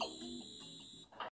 Bye.